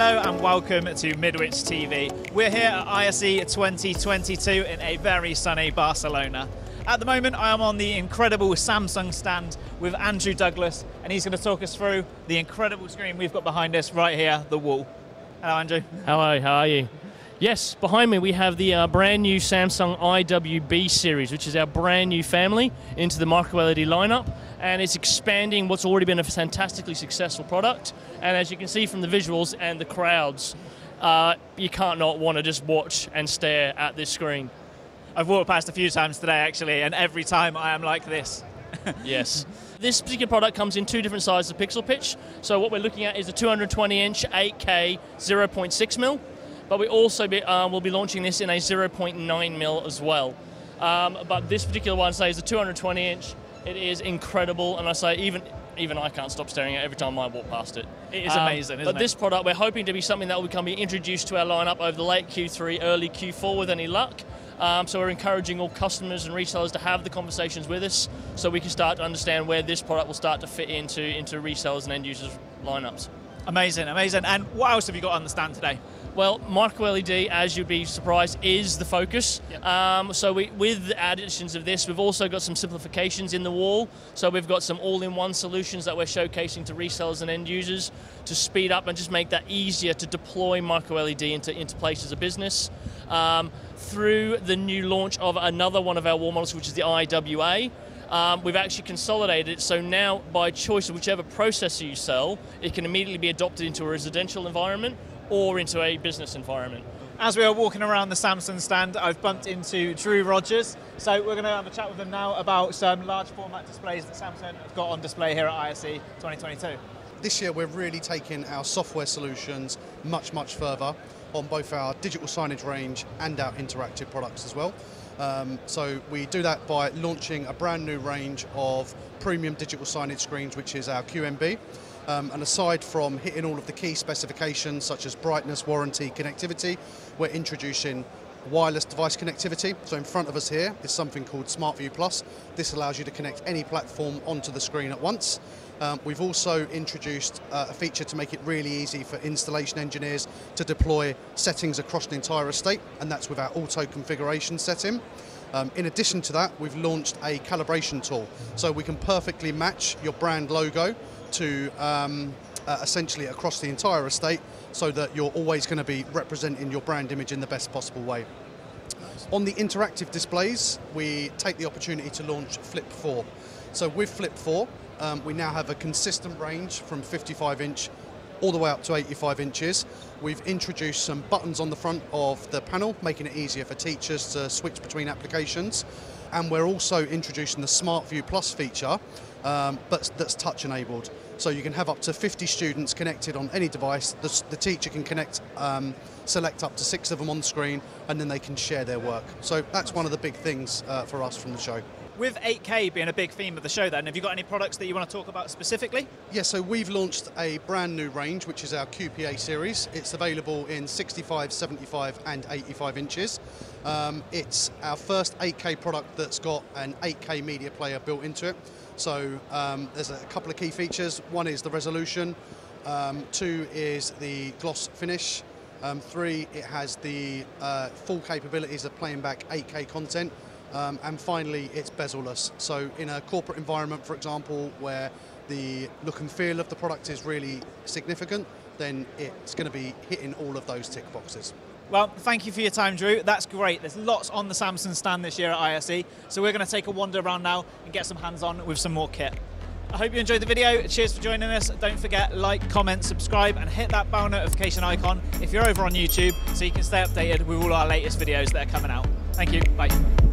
Hello and welcome to Midwich TV. We're here at ISE 2022 in a very sunny Barcelona. At the moment, I am on the incredible Samsung stand with Andrew Douglas, and he's going to talk us through the incredible screen we've got behind us right here, the wall. Hello, Andrew. Hello, how are you? Yes, behind me we have the uh, brand new Samsung IWB series, which is our brand new family into the micro LED lineup, and it's expanding what's already been a fantastically successful product. And as you can see from the visuals and the crowds, uh, you can't not want to just watch and stare at this screen. I've walked past a few times today actually, and every time I am like this. yes. This particular product comes in two different sizes of pixel pitch. So what we're looking at is a 220 inch 8K 0.6 mil but we also be, um, will be launching this in a 0.9 mil as well. Um, but this particular one say, is a 220 inch. It is incredible, and I say even even I can't stop staring at it every time I walk past it. It is um, amazing, But it? this product, we're hoping to be something that will become introduced to our lineup over the late Q3, early Q4 with any luck. Um, so we're encouraging all customers and retailers to have the conversations with us so we can start to understand where this product will start to fit into, into resellers and end users lineups. Amazing, amazing. And what else have you got on the stand today? Well, micro LED, as you'd be surprised, is the focus. Yep. Um, so we, with the additions of this, we've also got some simplifications in the wall. So we've got some all-in-one solutions that we're showcasing to resellers and end users to speed up and just make that easier to deploy micro LED into, into places of business. Um, through the new launch of another one of our wall models, which is the IWA, um, we've actually consolidated it so now by choice of whichever processor you sell, it can immediately be adopted into a residential environment or into a business environment. As we are walking around the Samsung stand, I've bumped into Drew Rogers. So we're going to have a chat with him now about some large format displays that Samsung have got on display here at ISE 2022. This year we're really taking our software solutions much, much further on both our digital signage range and our interactive products as well. Um, so we do that by launching a brand new range of premium digital signage screens, which is our QMB. Um, and aside from hitting all of the key specifications such as brightness, warranty, connectivity, we're introducing wireless device connectivity. So in front of us here is something called SmartView Plus. This allows you to connect any platform onto the screen at once. Um, we've also introduced uh, a feature to make it really easy for installation engineers to deploy settings across the entire estate, and that's with our auto configuration setting. Um, in addition to that, we've launched a calibration tool, so we can perfectly match your brand logo to um, uh, essentially across the entire estate so that you're always going to be representing your brand image in the best possible way. On the interactive displays, we take the opportunity to launch Flip 4. So with Flip 4, um, we now have a consistent range from 55 inch all the way up to 85 inches. We've introduced some buttons on the front of the panel, making it easier for teachers to switch between applications. And we're also introducing the Smart View Plus feature, um, but that's touch enabled. So you can have up to 50 students connected on any device. The, the teacher can connect, um, select up to six of them on screen, and then they can share their work. So that's one of the big things uh, for us from the show. With 8K being a big theme of the show, then, have you got any products that you want to talk about specifically? Yeah, so we've launched a brand new range, which is our QPA series. It's available in 65, 75, and 85 inches. Um, it's our first 8K product that's got an 8K media player built into it. So um, there's a couple of key features. One is the resolution. Um, two is the gloss finish. Um, three, it has the uh, full capabilities of playing back 8K content. Um, and finally, it's bezel-less. So in a corporate environment, for example, where the look and feel of the product is really significant, then it's going to be hitting all of those tick boxes. Well, thank you for your time, Drew. That's great. There's lots on the Samsung stand this year at ISE, so we're going to take a wander around now and get some hands-on with some more kit. I hope you enjoyed the video. Cheers for joining us. Don't forget, like, comment, subscribe, and hit that bell notification icon if you're over on YouTube so you can stay updated with all our latest videos that are coming out. Thank you. Bye.